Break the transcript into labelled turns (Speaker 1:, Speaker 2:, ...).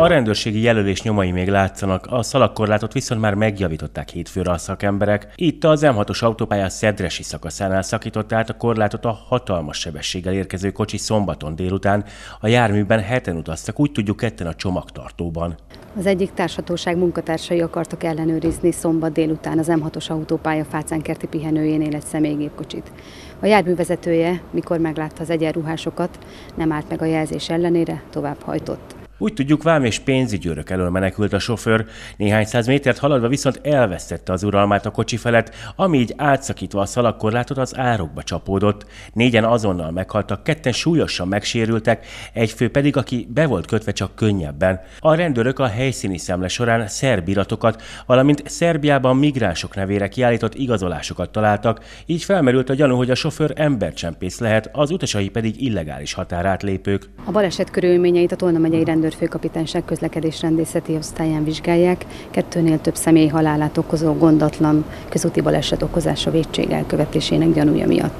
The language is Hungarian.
Speaker 1: A rendőrségi jelölés nyomai még látszanak, a szalagkorlátot viszont már megjavították hétfőre a szakemberek. Itt az M6-os autópálya Szedresi szakaszánál szakította át a korlátot a hatalmas sebességgel érkező kocsi szombaton délután. A járműben heten utaztak, úgy tudjuk ketten a csomagtartóban.
Speaker 2: Az egyik társhatóság munkatársai akartak ellenőrizni szombat délután az M6-os autópálya Fácánkerti pihenőjénél egy személygépkocsit. A jármű vezetője, mikor meglátta az egyenruhásokat, nem állt meg a jelzés ellenére, tovább hajtott.
Speaker 1: Úgy tudjuk, vám és pénzügyőrök elől menekült a sofőr. Néhány száz métert haladva viszont elvesztette az uralmát a kocsi felett, ami így átszakítva a szalagkorlátot az árokba csapódott. Négyen azonnal meghaltak, ketten súlyosan megsérültek, egy fő pedig, aki be volt kötve csak könnyebben. A rendőrök a helyszíni szemle során szerb iratokat, valamint Szerbiában migránsok nevére kiállított igazolásokat találtak, így felmerült a gyanú, hogy a sofőr embercsempész lehet, az utasai pedig illegális határátlépők.
Speaker 2: A baleset körülményeit a Tolna megyei rendőr rendőrfőkapitányság közlekedésrendészeti osztályán vizsgálják. Kettőnél több személy halálát okozó gondatlan közúti baleset okozása védség elkövetésének gyanúja miatt.